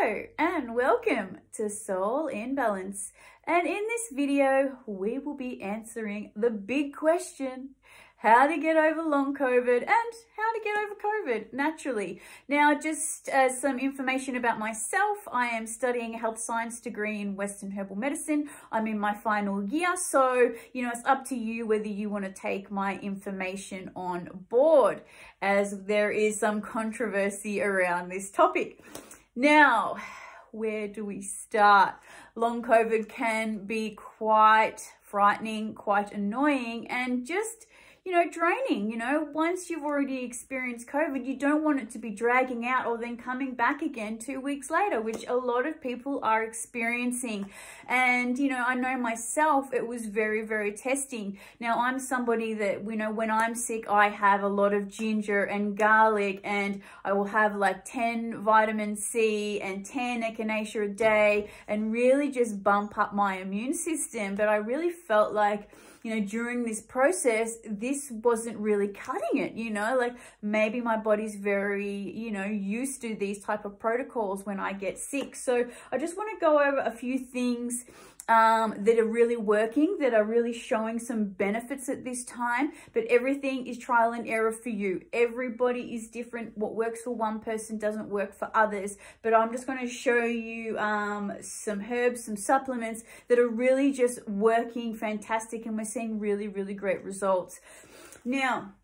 Hello and welcome to Soul in Balance. And in this video, we will be answering the big question, how to get over long COVID and how to get over COVID naturally. Now, just as some information about myself, I am studying a health science degree in Western herbal medicine. I'm in my final year, so, you know, it's up to you whether you want to take my information on board as there is some controversy around this topic. Now, where do we start? Long COVID can be quite frightening, quite annoying, and just you know, draining. You know, once you've already experienced COVID, you don't want it to be dragging out or then coming back again two weeks later, which a lot of people are experiencing. And, you know, I know myself, it was very, very testing. Now, I'm somebody that, you know, when I'm sick, I have a lot of ginger and garlic, and I will have like 10 vitamin C and 10 echinacea a day and really just bump up my immune system. But I really felt like, you know, during this process, this wasn't really cutting it, you know, like maybe my body's very, you know, used to these type of protocols when I get sick. So I just want to go over a few things um, that are really working, that are really showing some benefits at this time, but everything is trial and error for you. Everybody is different. What works for one person doesn't work for others, but I'm just going to show you um, some herbs, some supplements that are really just working fantastic and we're seeing really, really great results. Now,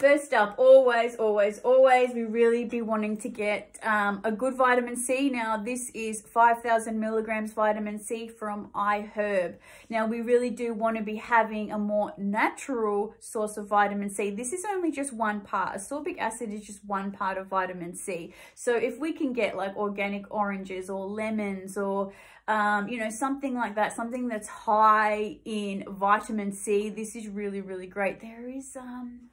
First up, always, always, always, we really be wanting to get um, a good vitamin C. Now, this is 5,000 milligrams vitamin C from iHerb. Now, we really do want to be having a more natural source of vitamin C. This is only just one part. Ascorbic acid is just one part of vitamin C. So if we can get like organic oranges or lemons or um, you know, something like that, something that's high in vitamin C, this is really, really great. There is... um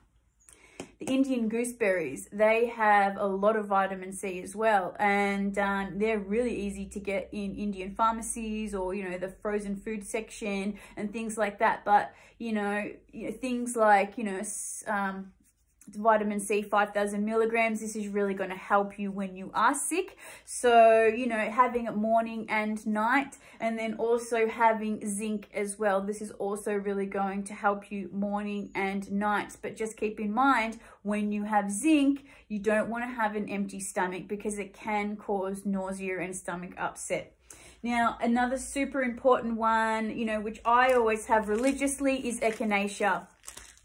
the Indian gooseberries, they have a lot of vitamin C as well. And um, they're really easy to get in Indian pharmacies or, you know, the frozen food section and things like that. But, you know, things like, you know, um, vitamin C 5000 milligrams. This is really going to help you when you are sick. So you know having it morning and night and then also having zinc as well. This is also really going to help you morning and night. But just keep in mind when you have zinc you don't want to have an empty stomach because it can cause nausea and stomach upset. Now, another super important one, you know, which I always have religiously is echinacea.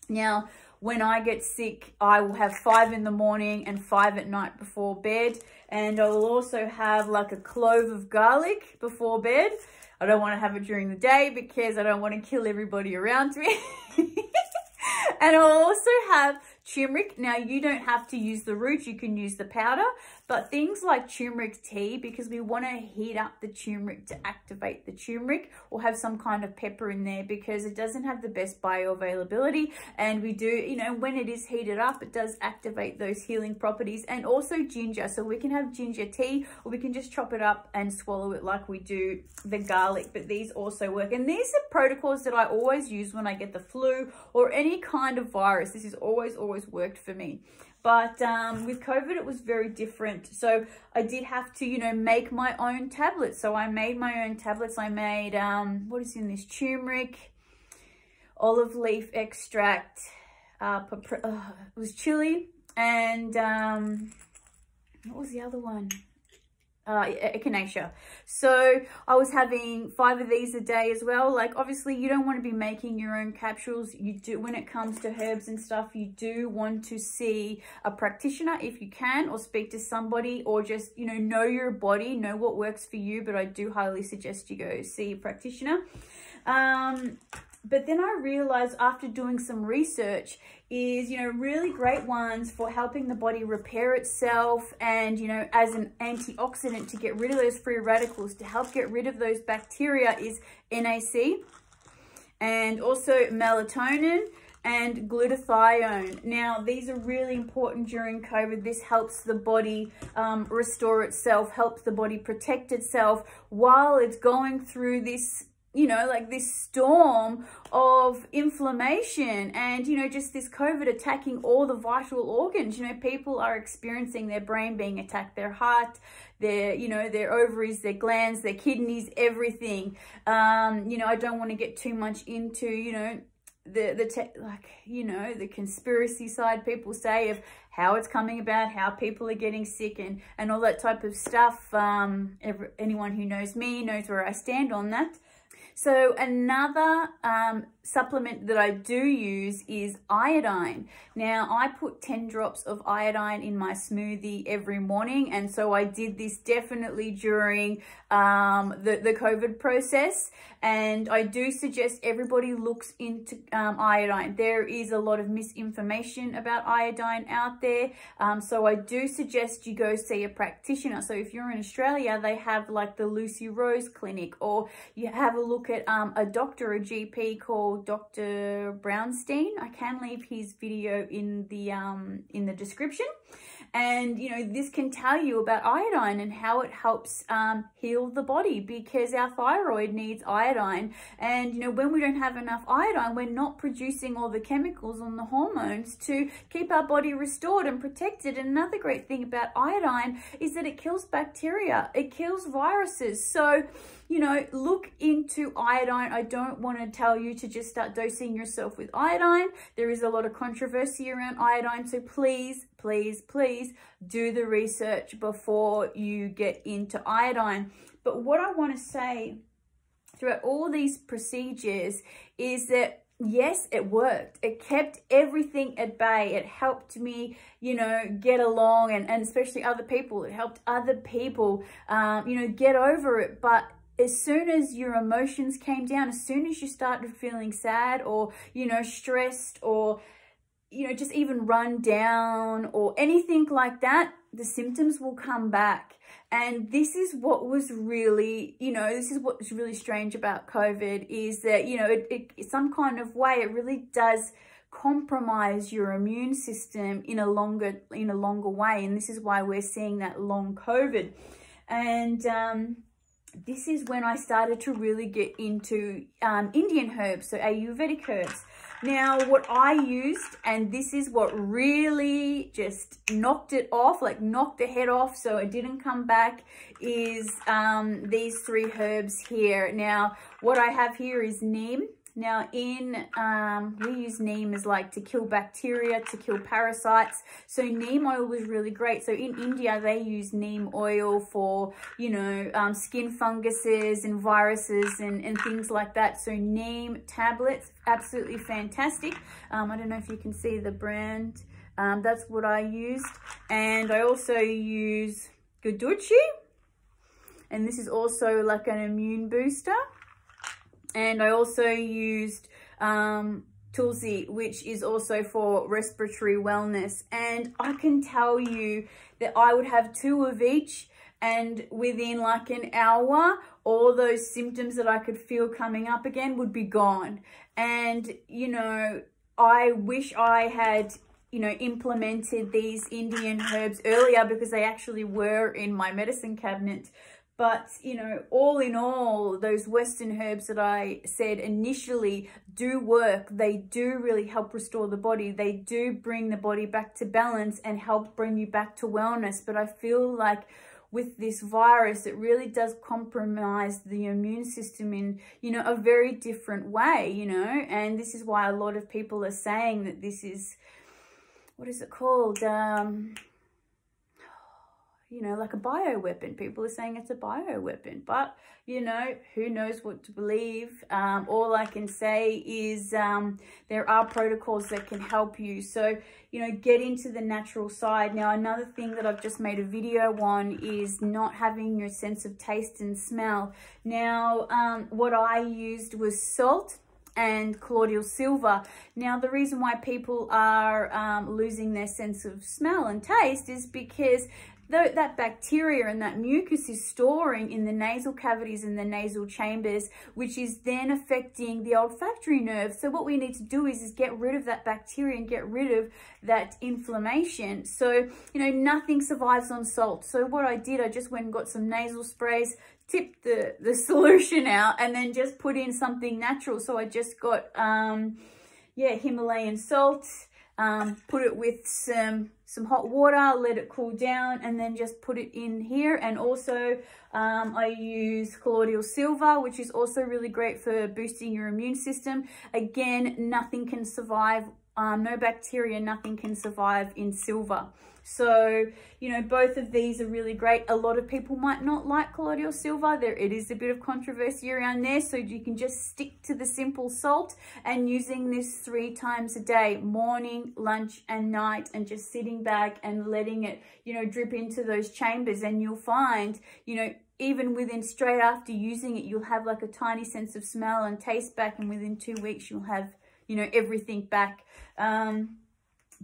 Now, when I get sick, I will have five in the morning and five at night before bed. And I will also have like a clove of garlic before bed. I don't want to have it during the day because I don't want to kill everybody around me. and I'll also have turmeric. Now, you don't have to use the root. You can use the powder. But things like turmeric tea, because we want to heat up the turmeric to activate the turmeric or have some kind of pepper in there because it doesn't have the best bioavailability. And we do, you know, when it is heated up, it does activate those healing properties and also ginger. So we can have ginger tea or we can just chop it up and swallow it like we do the garlic. But these also work. And these are protocols that I always use when I get the flu or any kind of virus. This is always, always worked for me. But um, with COVID, it was very different. So I did have to, you know, make my own tablets. So I made my own tablets. I made, um, what is in this? Turmeric, olive leaf extract, uh, uh, it was chili, and um, what was the other one? Uh, echinacea. So I was having five of these a day as well. Like obviously you don't want to be making your own capsules. You do, when it comes to herbs and stuff, you do want to see a practitioner if you can or speak to somebody or just, you know, know your body, know what works for you. But I do highly suggest you go see a practitioner. Um, but then I realized after doing some research is, you know, really great ones for helping the body repair itself and, you know, as an antioxidant to get rid of those free radicals, to help get rid of those bacteria is NAC and also melatonin and glutathione. Now, these are really important during COVID. This helps the body um, restore itself, helps the body protect itself while it's going through this you know, like this storm of inflammation and, you know, just this COVID attacking all the vital organs. You know, people are experiencing their brain being attacked, their heart, their, you know, their ovaries, their glands, their kidneys, everything. Um, you know, I don't want to get too much into, you know, the the like you know the conspiracy side people say of how it's coming about how people are getting sick and and all that type of stuff um every, anyone who knows me knows where i stand on that so another um, supplement that I do use is iodine. Now I put 10 drops of iodine in my smoothie every morning and so I did this definitely during um, the, the COVID process and I do suggest everybody looks into um, iodine. There is a lot of misinformation about iodine out there um, so I do suggest you go see a practitioner. So if you're in Australia they have like the Lucy Rose Clinic or you have a look at um, a doctor, a GP called called Dr. Brownstein. I can leave his video in the um, in the description. And, you know, this can tell you about iodine and how it helps um, heal the body because our thyroid needs iodine. And, you know, when we don't have enough iodine, we're not producing all the chemicals and the hormones to keep our body restored and protected. And another great thing about iodine is that it kills bacteria. It kills viruses. So, you know, look into iodine. I don't want to tell you to just start dosing yourself with iodine. There is a lot of controversy around iodine. So please, please, please do the research before you get into iodine. But what I want to say throughout all these procedures is that yes, it worked. It kept everything at bay. It helped me, you know, get along and, and especially other people. It helped other people, um, you know, get over it. But as soon as your emotions came down, as soon as you started feeling sad or, you know, stressed or, you know, just even run down or anything like that, the symptoms will come back. And this is what was really, you know, this is what's really strange about COVID is that, you know, it, it some kind of way, it really does compromise your immune system in a longer, in a longer way. And this is why we're seeing that long COVID. And, um, this is when I started to really get into um, Indian herbs, so Ayurvedic herbs. Now, what I used, and this is what really just knocked it off, like knocked the head off so it didn't come back, is um, these three herbs here. Now, what I have here is neem. Now in, um, we use neem as like to kill bacteria, to kill parasites. So neem oil was really great. So in India, they use neem oil for, you know, um, skin funguses and viruses and, and things like that. So neem tablets, absolutely fantastic. Um, I don't know if you can see the brand. Um, that's what I used. And I also use Guduchi. And this is also like an immune booster. And I also used um, Tulsi, which is also for respiratory wellness. And I can tell you that I would have two of each and within like an hour, all those symptoms that I could feel coming up again would be gone. And, you know, I wish I had, you know, implemented these Indian herbs earlier because they actually were in my medicine cabinet but, you know, all in all, those Western herbs that I said initially do work. They do really help restore the body. They do bring the body back to balance and help bring you back to wellness. But I feel like with this virus, it really does compromise the immune system in, you know, a very different way, you know, and this is why a lot of people are saying that this is, what is it called? Um, you know, like a bio weapon. People are saying it's a bio weapon, but you know, who knows what to believe. Um, all I can say is um, there are protocols that can help you. So, you know, get into the natural side. Now, another thing that I've just made a video on is not having your sense of taste and smell. Now, um, what I used was salt and colloidal silver. Now, the reason why people are um, losing their sense of smell and taste is because that bacteria and that mucus is storing in the nasal cavities and the nasal chambers, which is then affecting the olfactory nerve. So what we need to do is, is get rid of that bacteria and get rid of that inflammation. So, you know, nothing survives on salt. So what I did, I just went and got some nasal sprays, tipped the, the solution out and then just put in something natural. So I just got, um, yeah, Himalayan salt, um, put it with some some hot water, let it cool down, and then just put it in here. And also, um, I use colloidal silver, which is also really great for boosting your immune system. Again, nothing can survive, um, no bacteria, nothing can survive in silver. So, you know, both of these are really great. A lot of people might not like colloidal silver. There, it is a bit of controversy around there. So you can just stick to the simple salt and using this three times a day, morning, lunch and night, and just sitting back and letting it, you know, drip into those chambers. And you'll find, you know, even within straight after using it, you'll have like a tiny sense of smell and taste back. And within two weeks, you'll have, you know, everything back. Um,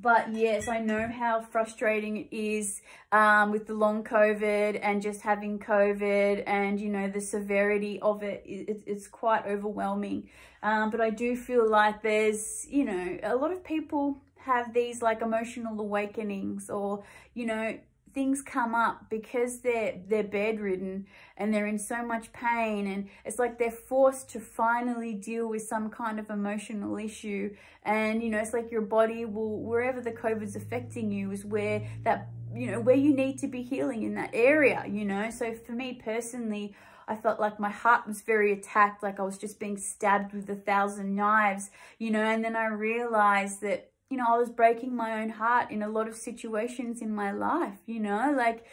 but yes, I know how frustrating it is um, with the long COVID and just having COVID and, you know, the severity of it, it it's quite overwhelming. Um, but I do feel like there's, you know, a lot of people have these like emotional awakenings or, you know, things come up because they're they're bedridden and they're in so much pain and it's like they're forced to finally deal with some kind of emotional issue. And you know it's like your body will wherever the covid's affecting you is where that you know where you need to be healing in that area you know? So for me personally I felt like my heart was very attacked, like I was just being stabbed with a thousand knives, you know, and then I realized that you know, I was breaking my own heart in a lot of situations in my life, you know, like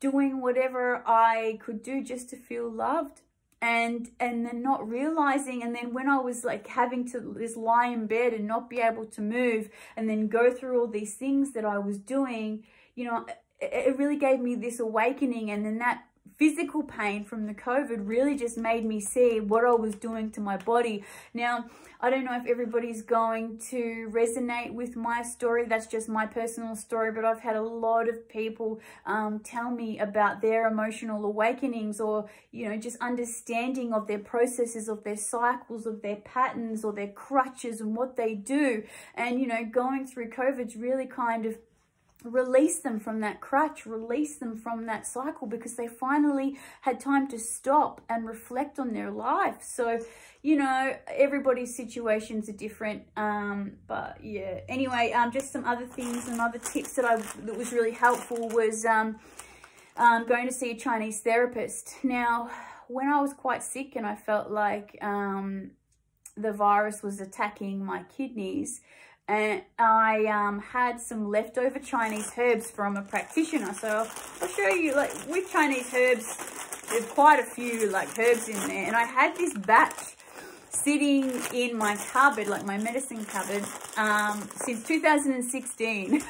doing whatever I could do just to feel loved. And and then not realizing and then when I was like having to just lie in bed and not be able to move and then go through all these things that I was doing, you know, it, it really gave me this awakening and then that physical pain from the COVID really just made me see what I was doing to my body. Now, I don't know if everybody's going to resonate with my story. That's just my personal story, but I've had a lot of people um, tell me about their emotional awakenings or, you know, just understanding of their processes, of their cycles, of their patterns or their crutches and what they do. And, you know, going through COVID's really kind of release them from that crutch, release them from that cycle because they finally had time to stop and reflect on their life. So, you know, everybody's situations are different. Um, but yeah, anyway, um, just some other things, some other tips that I that was really helpful was um, um, going to see a Chinese therapist. Now, when I was quite sick and I felt like um, the virus was attacking my kidneys, and I um, had some leftover Chinese herbs from a practitioner. So I'll show you, like, with Chinese herbs, there's quite a few, like, herbs in there. And I had this batch sitting in my cupboard, like my medicine cupboard, um, since 2016.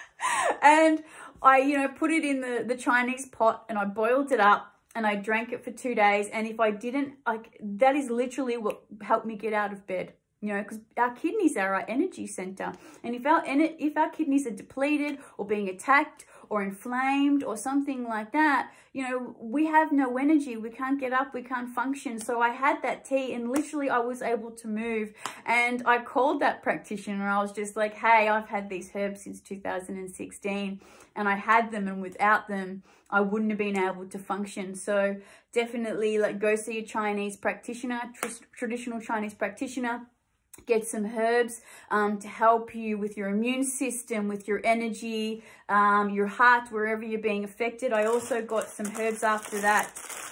and I, you know, put it in the, the Chinese pot and I boiled it up and I drank it for two days. And if I didn't, like, that is literally what helped me get out of bed you know, because our kidneys are our energy center. And if our, if our kidneys are depleted or being attacked or inflamed or something like that, you know, we have no energy. We can't get up. We can't function. So I had that tea and literally I was able to move. And I called that practitioner. I was just like, hey, I've had these herbs since 2016 and I had them and without them, I wouldn't have been able to function. So definitely like go see a Chinese practitioner, tr traditional Chinese practitioner get some herbs um, to help you with your immune system, with your energy, um, your heart, wherever you're being affected. I also got some herbs after that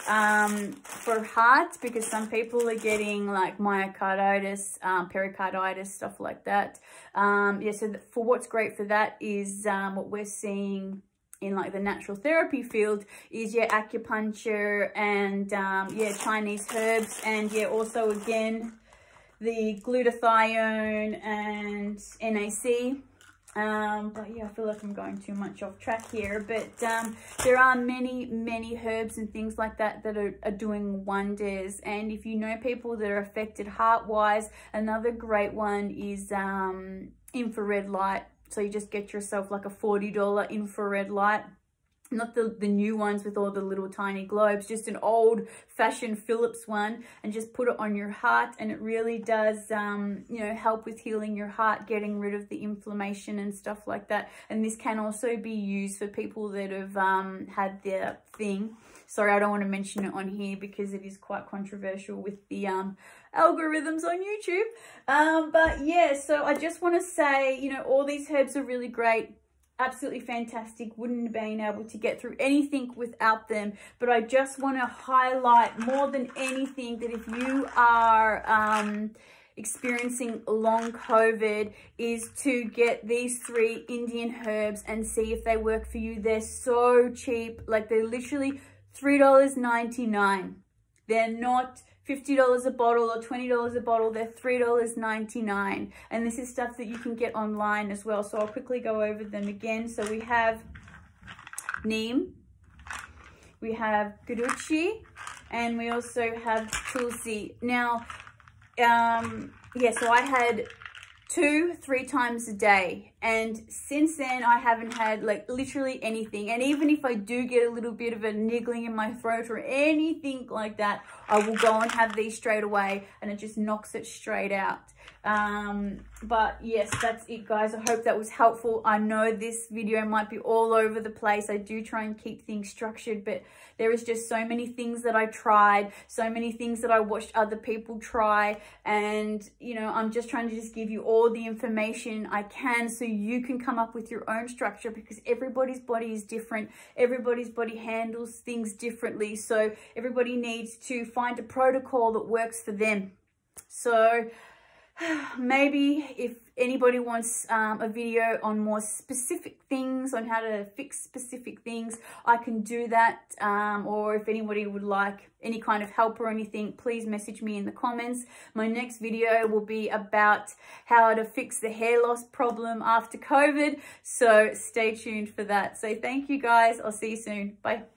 um, for heart because some people are getting like myocarditis, um, pericarditis, stuff like that. Um, yeah, so for what's great for that is um, what we're seeing in like the natural therapy field is yeah acupuncture and yeah Chinese herbs and yeah also again the glutathione and NAC. Um, but yeah, I feel like I'm going too much off track here. But um, there are many, many herbs and things like that that are, are doing wonders. And if you know people that are affected heart-wise, another great one is um, infrared light. So you just get yourself like a $40 infrared light not the, the new ones with all the little tiny globes, just an old fashioned Philips one and just put it on your heart and it really does, um, you know, help with healing your heart, getting rid of the inflammation and stuff like that. And this can also be used for people that have um, had their thing. Sorry, I don't want to mention it on here because it is quite controversial with the um, algorithms on YouTube. Um, but yeah, so I just want to say, you know, all these herbs are really great absolutely fantastic. Wouldn't have been able to get through anything without them. But I just want to highlight more than anything that if you are um, experiencing long COVID is to get these three Indian herbs and see if they work for you. They're so cheap. Like they're literally $3.99. They're not $50 a bottle or $20 a bottle. They're $3.99. And this is stuff that you can get online as well. So I'll quickly go over them again. So we have neem, we have guduchi, and we also have tulsi. Now, um, yeah, so I had two, three times a day. And since then, I haven't had like literally anything. And even if I do get a little bit of a niggling in my throat or anything like that, I will go and have these straight away and it just knocks it straight out. Um, but yes, that's it guys. I hope that was helpful. I know this video might be all over the place. I do try and keep things structured, but there is just so many things that I tried, so many things that I watched other people try. And, you know, I'm just trying to just give you all the information I can so you can come up with your own structure because everybody's body is different. Everybody's body handles things differently. So everybody needs to find a protocol that works for them. So maybe if anybody wants um, a video on more specific things on how to fix specific things I can do that um, or if anybody would like any kind of help or anything please message me in the comments. My next video will be about how to fix the hair loss problem after COVID so stay tuned for that. So thank you guys. I'll see you soon. Bye